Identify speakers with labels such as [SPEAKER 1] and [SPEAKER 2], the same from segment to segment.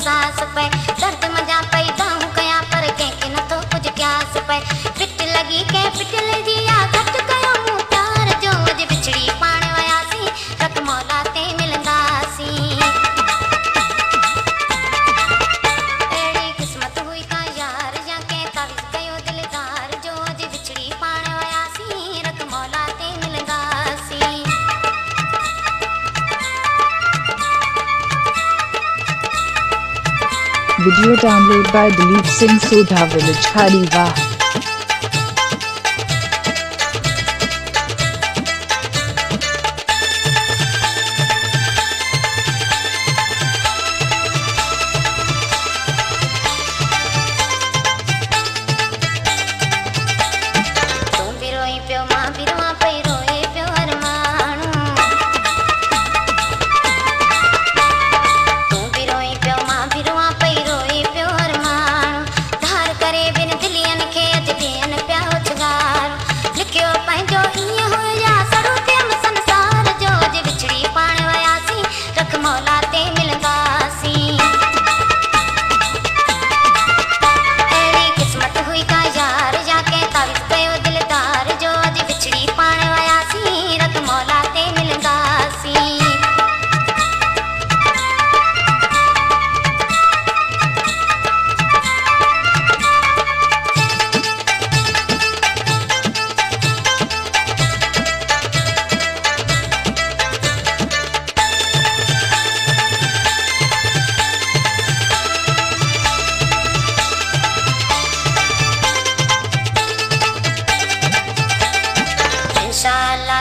[SPEAKER 1] sa square Video download by Dalip Singh Sodha Village Hariwah.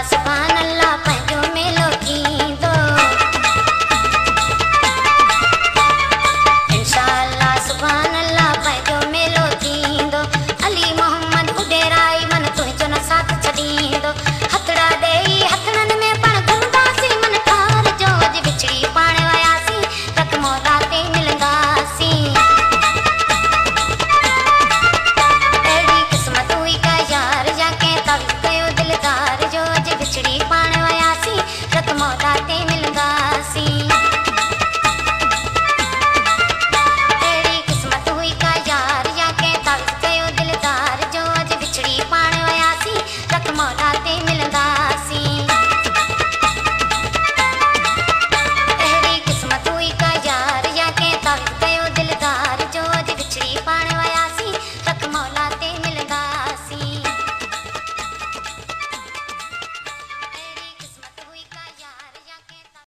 [SPEAKER 1] Spy